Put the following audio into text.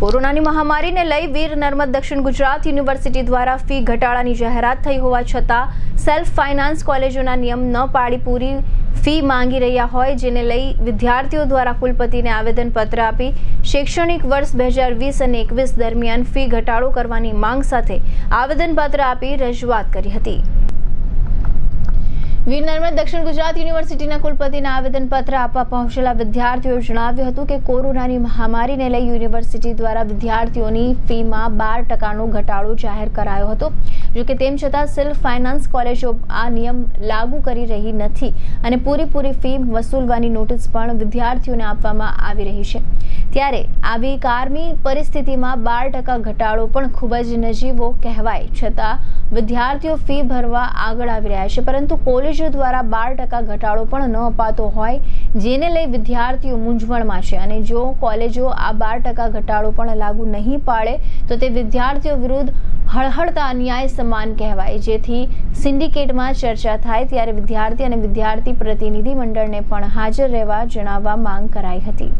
કોરોનાની મહામારીને લઈ વીર નર્મદ દક્ષિણ ગુજરાત યુનિવર્સિટી દ્વારા ફી ઘટાડાની જાહેરાત થઈ હોવા છતાં સેલ્ફ ફાઇનાન્સ કોલેજોના નિયમ ન પાડી પૂરી ફી માંગી રહ્યા હોય, જેને લઈ વિદ્યાર્થીઓ દ્વારા કુલપતિને આવેદનપત્ર આપી શૈક્ષણિક વર્ષ બે હજાર વીસ અને એકવીસ દરમિયાન ફી ઘટાડો કરવાની માંગ સાથે આવેદનપત્ર આપી રજૂઆત કરી હતી. વીર નર્મદ દક્ષિણ ગુજરાત યુનિવર્સિટીના કુલપતિના આવેદનપત્ર આપવા પહોંચેલા વિદ્યાર્થીઓએ જણાવ્યું હતું કે કોરોનાની મહામારીને લઈ યુનિવર્સિટી દ્વારા વિદ્યાર્થીઓની ફીમાં બાર ટકાનો ઘટાડો જાહેર કરાયો હતો. જોકે તેમ છતાં સેલ્ફ ફાઇનાન્સ કોલેજો આ નિયમ લાગુ કરી રહી નથી અને પૂરેપૂરી ફી વસૂલવાની નોટિસ પણ વિદ્યાર્થીઓને આપવામાં આવી રહી છે. ત્યારે આવી કારમી પરિસ્થિતિમાં બાર ટકા ઘટાડો પણ ખૂબ જ નજીવો કહેવાય, છતાં વિદ્યાર્થીઓ ફી ભરવા આગળ આવી રહ્યા છે. પરંતુ કોલેજો દ્વારા બાર ટકા ઘટાડો પણ ન અપાતો હોય, જેને લઈ વિદ્યાર્થીઓ મૂંઝવણમાં છે. અને જો કોલેજો આ બાર ટકા ઘટાડો પણ લાગુ નહીં પાડે, તો તે વિદ્યાર્થીઓ વિરુદ્ધ હળહળતા અન્યાય સમાન કહેવાય. જેથી સિન્ડિકેટમાં ચર્ચા થાય ત્યારે વિદ્યાર્થી અને વિદ્યાર્થી પ્રતિનિધિ મંડળને પણ હાજર રહેવા જણાવવા માંગ કરાઈ હતી.